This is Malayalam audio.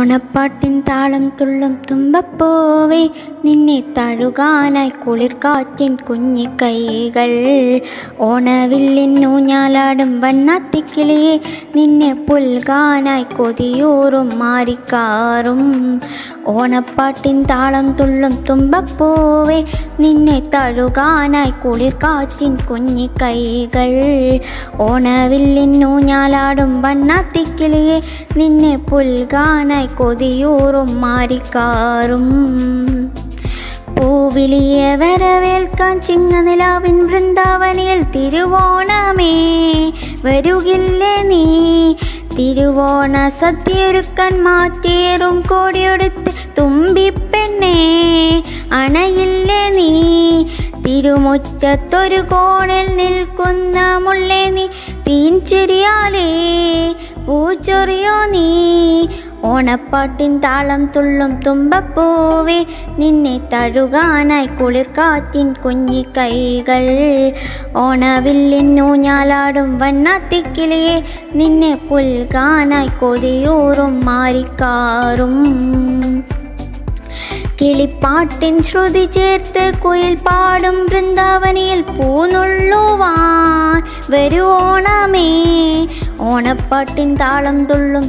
ഓണപ്പാട്ടിൻ താളം തുള്ളും തുമ്പപ്പോവേ നിന്നെ തഴുകാനായി കുളിർക്കാറ്റിൻ കുഞ്ഞി കൈകൾ. ഓണവില്ലിൻ ഊഞ്ഞാലാടും വണ്ണാത്തിക്കിളിയെ നിന്നെ പുൽകാനായി കൊതിയൂറും മാറിക്കാറും ഓണപ്പാട്ടിൻ താളം തുള്ളും തുമ്പപ്പൂവേ. നിന്നെ തഴുകാനായി കുളിർ കാറ്റിൻ കുഞ്ഞിക്കൈകൾ ഓണവില്ലിൻ ഊഞ്ഞാലാടും വണ്ണാത്തിക്കിളിയെ. നിന്നെ പുൽകാനായി കൊതിയൂറും മാറിക്കാറും പൂവിളിയെ വരവേൽക്കാൻ ചിങ്ങനിലാവിൻ വൃന്ദാവനിയിൽ തിരുവോണമേ. വരുകില്ലേ നീ? തിരുവോണ സദ്യയൊരുക്കാൻ മാറ്റേറും കോടിയെടുത്ത് തുമ്പിപ്പെണ്ണേ. അണയില്ലേ നീ? തിരുമുറ്റത്തൊരു കോണിൽ നിൽക്കുന്ന മുള്ളേ നീ. തീൻചെറിയാലേ പൂച്ചൊറിയോ നീ? ഓണപ്പാട്ടിൻ താളം തുള്ളും തുമ്പപ്പൂവേ നിന്നെ തഴുകാനായി കുളിർക്കാറ്റിൻ കുഞ്ഞി കൈകൾ ഓണവില്ലിന്നൂഞ്ഞാലാടും വണ്ണാത്തിക്കിളിയെ നിന്നെ പുൽകാനായി കൊതിയൂറും മാറിക്കാറും കിളിപ്പാട്ടിൻ ശ്രുതി ചേർത്ത് കുയിൽ പാടും വൃന്ദാവനിയിൽ പൂനുള്ളുവാൻ ഓണമേ ഓണപ്പാട്ടിൻ താളം തുള്ളും